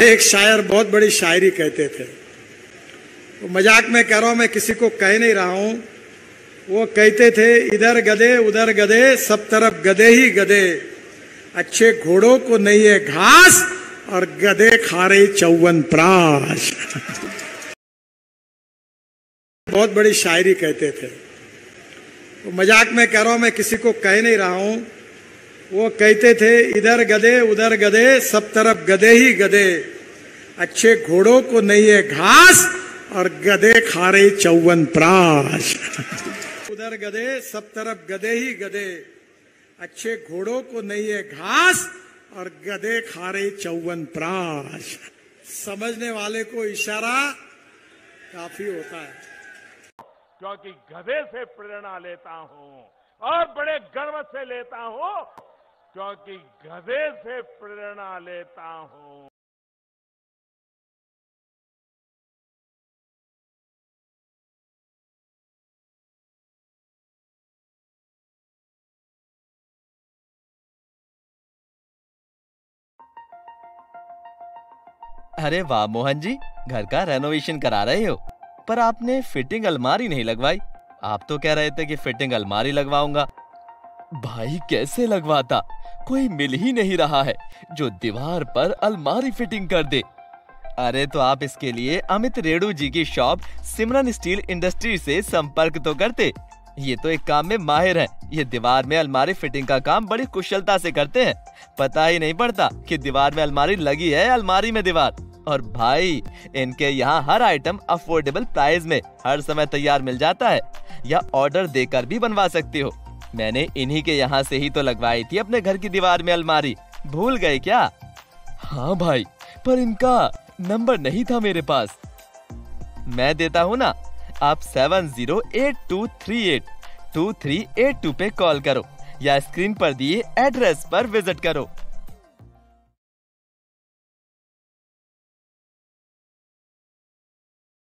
एक शायर बहुत बड़ी शायरी कहते थे। वो मज़ाक में कह रहा हूँ, मैं किसी को कह नहीं रहा हूँ। वो कहते थे, इधर गधे, उधर गधे, सब तरफ़ गधे ही गधे। अच्छे घोड़ों को नहीं है घास और गधे खा रहे चौवन प्राश बहुत बड़ी शायरी कहते थे। वो मज़ाक में कह रहा हूँ, मैं किसी को कह नहीं रहा हूँ। वो कहते थे, इधर गधे, उधर गधे, सब तरफ़ गधे ही गधे। अच्छे घोड़ों को नहीं है घास, और गधे खा रहे चौवन प्राश। उधर गधे, सब तरफ़ गधे ही गधे। अच्छे घोड़ों को नहीं है घास, और गधे खा रहे चौवन प्राश। समझने वाले को इशारा काफ़ी होता है। क्योंकि गधे से प्रेरणा लेता हूँ, और बड़े गर्व से लेता हूँ क्योंकि गधे से प्रेरणा लेता हूँ। अरे वाह, मोहन जी, घर का रेनोवेशन करा रहे हो। पर आपने फिटिंग अलमारी नहीं लगवाई। आप तो कह रहे थे कि फिटिंग अलमारी लगवाऊँगा। भाई, कैसे लगवाता? कोई मिल ही नहीं रहा है, जो दीवार पर अलमारी फिटिंग कर दे। अरे तो आप इसके लिए अमित रेडू जी की शॉप सिमरन स्टील इंडस्ट्री से संपर्क तो करते। ये तो एक काम में माहिर है। ये दीवार में अलमारी फिटिंग का काम बड़ी कुशलता से करते हैं। पता ही नहीं पड़ता कि दीवार में अलमारी लगी है अलमारी में दीवार। और भाई, इनके यहाँ हर आइटम अफोर्डेबल प्राइस में हर समय तैयार मिल जाता है। या ऑर्डर देकर भी बनवा सकती हो। मैंने इन्हीं के यहाँ से ही तो लगवाई थी अपने घर की दीवार में अलमारी। भूल गए क्या? हाँ भाई, पर इनका नंबर नहीं था मेरे पास। मैं देता हूँ ना, आप seven zero eight two three eight two three eight two पे कॉल करो या स्क्रीन पर दिए एड्रेस पर विज़िट करो।